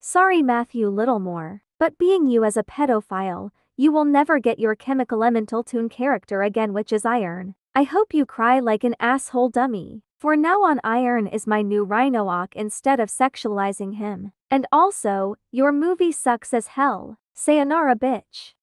Sorry Matthew Littlemore, but being you as a pedophile, you will never get your chemical elemental toon character again which is Iron. I hope you cry like an asshole dummy. For now on Iron is my new Rhinook instead of sexualizing him. And also, your movie sucks as hell. Sayonara bitch.